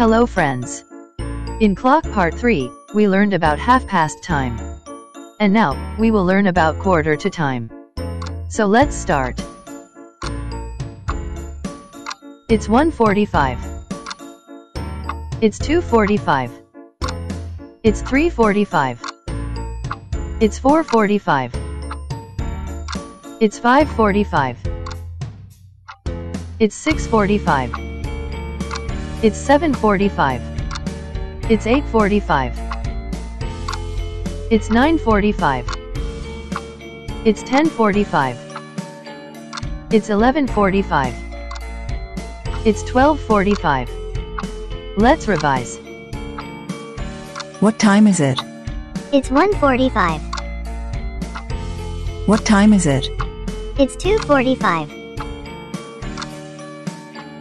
Hello friends. In clock part 3, we learned about half past time. And now, we will learn about quarter to time. So let's start. It's 1:45. It's 2:45. It's 3:45. It's 4:45. It's 5:45. It's 6:45. It's 7:45. It's 8:45. It's 9:45. It's 10:45. It's 11:45. It's 12:45. Let's revise. What time is it? It's 1:45. What time is it? It's 2:45.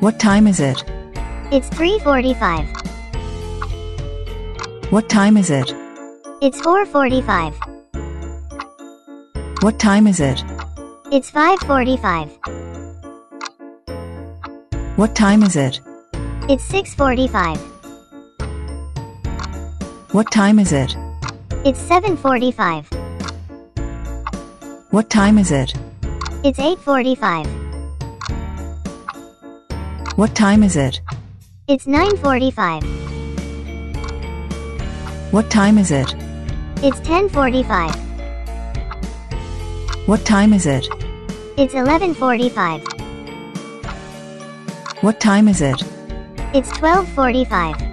What time is it? It's 3:45. What time is it? It's 4:45. What time is it? It's 5:45. What time is it? It's 6:45. What time is it? It's 7:45. What time is it? It's 8:45. What time is it? It's 9:45. What time is it? It's 10:45. What time is it? It's 11:45. What time is it? It's 12:45.